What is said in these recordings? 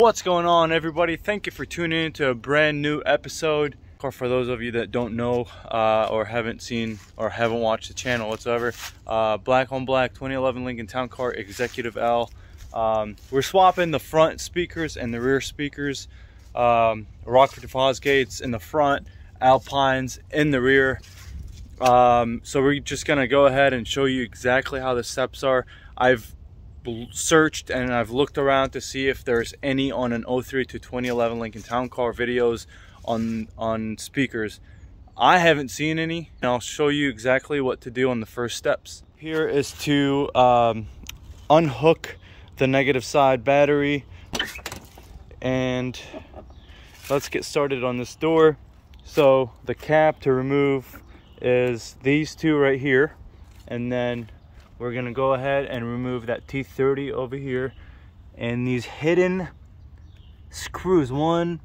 What's going on everybody? Thank you for tuning in to a brand new episode. Or for those of you that don't know uh, or haven't seen or haven't watched the channel whatsoever, uh, Black on Black 2011 Lincoln Town Car Executive L. Um, we're swapping the front speakers and the rear speakers. Um, Rockford Fosgates in the front, Alpines in the rear. Um, so we're just gonna go ahead and show you exactly how the steps are. I've searched and I've looked around to see if there's any on an 03 to 2011 Lincoln Town Car videos on on speakers. I haven't seen any and I'll show you exactly what to do on the first steps. Here is to um, unhook the negative side battery and let's get started on this door. So the cap to remove is these two right here and then we're gonna go ahead and remove that T30 over here. And these hidden screws one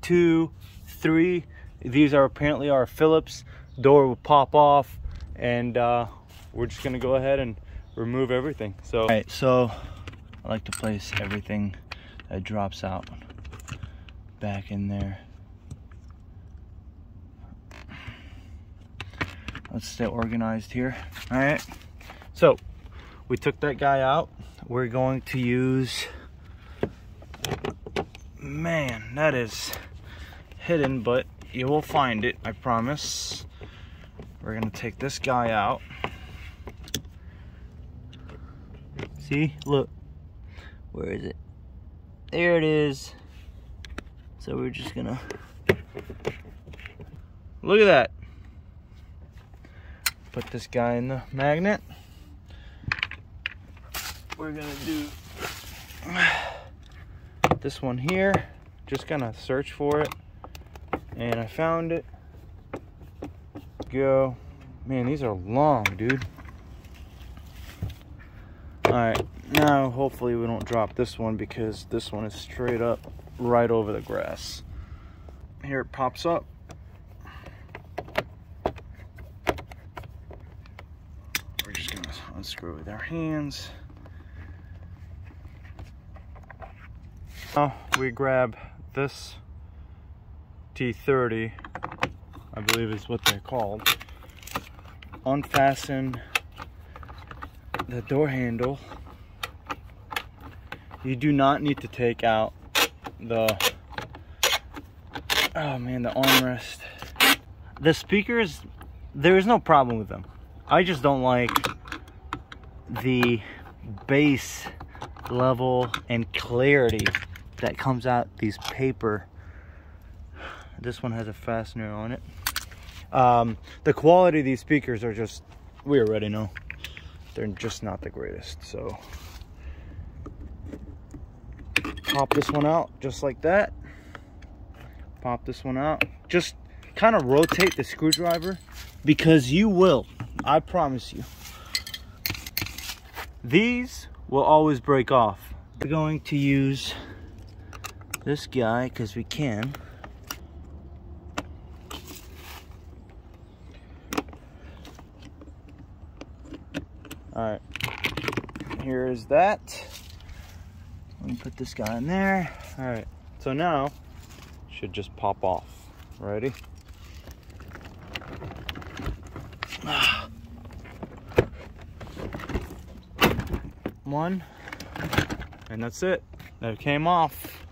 two three these are apparently our Phillips. Door will pop off and uh, we're just gonna go ahead and remove everything so. All right so I like to place everything that drops out back in there. Let's stay organized here. All right so we took that guy out. We're going to use, man, that is hidden, but you will find it, I promise. We're gonna take this guy out. See, look, where is it? There it is. So we're just gonna, look at that. Put this guy in the magnet we're gonna do. This one here just gonna search for it. And I found it. Go. Man these are long dude. All right now hopefully we don't drop this one because this one is straight up right over the grass. Here it pops up. We're just gonna unscrew with our hands Now we grab this T30, I believe is what they're called, unfasten the door handle. You do not need to take out the, oh man, the armrest. The speakers, there is no problem with them. I just don't like the bass level and clarity that comes out these paper this one has a fastener on it. Um, the quality of these speakers are just we already know they're just not the greatest so. Pop this one out just like that. Pop this one out. Just kind of rotate the screwdriver because you will I promise you. These will always break off. We're going to use this guy because we can. All right, here is that. Let me put this guy in there. All right, so now should just pop off. Ready? One, and that's it. That came off.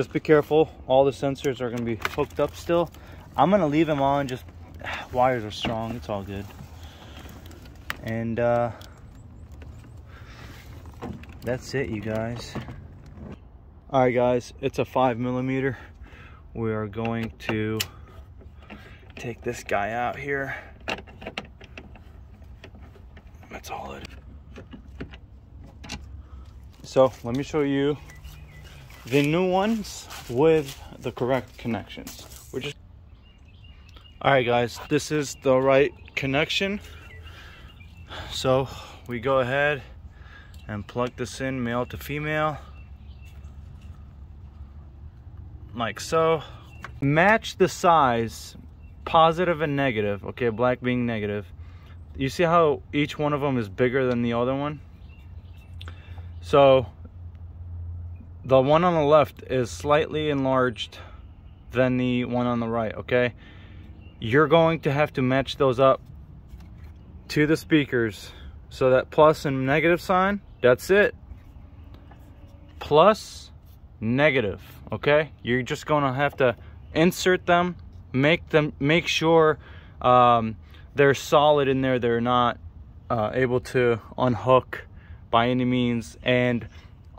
Just be careful. All the sensors are going to be hooked up still. I'm going to leave them on just wires are strong it's all good. And uh that's it you guys. All right guys it's a five millimeter. We are going to take this guy out here. That's all it so let me show you the new ones with the correct connections. We're just all right, guys. This is the right connection. So we go ahead and plug this in male to female like so. Match the size, positive and negative. Okay, black being negative. You see how each one of them is bigger than the other one? So the one on the left is slightly enlarged than the one on the right, okay? You're going to have to match those up to the speakers. So that plus and negative sign, that's it. Plus, negative, okay? You're just gonna have to insert them, make them, make sure um, they're solid in there. They're not uh, able to unhook by any means. And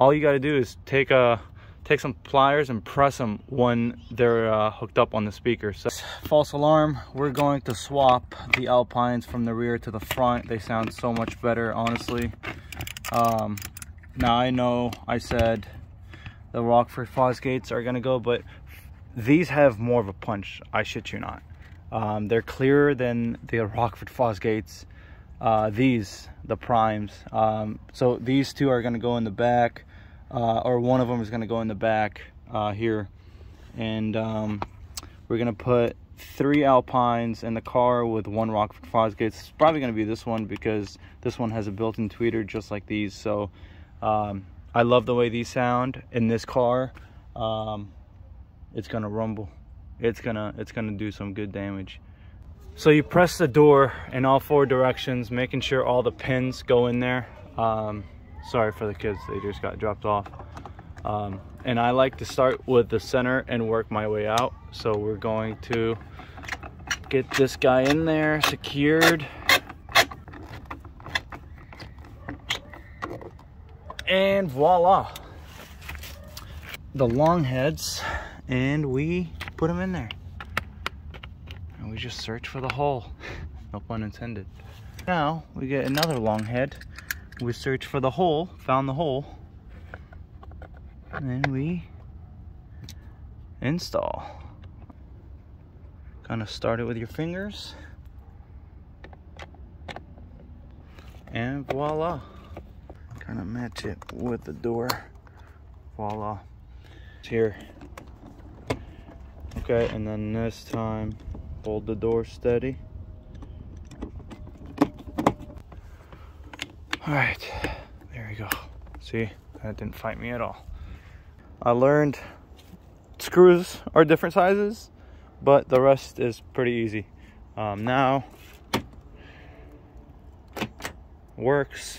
all you got to do is take a take some pliers and press them when they're uh, hooked up on the speaker. So false alarm, we're going to swap the Alpines from the rear to the front. They sound so much better, honestly. Um, now I know I said the Rockford Fosgates are gonna go, but these have more of a punch, I shit you not. Um, they're clearer than the Rockford Fosgates. Uh, these, the primes. Um, so these two are gonna go in the back, uh, or one of them is gonna go in the back uh, here. And um, we're gonna put three Alpines in the car with one Rockford Fosgate. It's probably gonna be this one because this one has a built-in tweeter just like these. So um, I love the way these sound in this car. Um, it's gonna rumble it's gonna it's gonna do some good damage so you press the door in all four directions making sure all the pins go in there um, sorry for the kids they just got dropped off um, and I like to start with the center and work my way out so we're going to get this guy in there secured and voila the long heads and we put them in there. And we just search for the hole. no pun intended. Now we get another long head. We search for the hole, found the hole, and then we install. Kind of start it with your fingers. And voila. Kind of match it with the door. Voila. It's here. Okay, and then this time, hold the door steady. All right, there we go. See, that didn't fight me at all. I learned screws are different sizes, but the rest is pretty easy. Um, now, works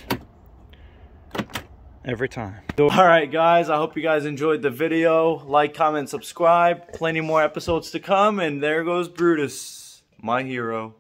every time. All right, guys, I hope you guys enjoyed the video. Like, comment, subscribe. Plenty more episodes to come, and there goes Brutus, my hero.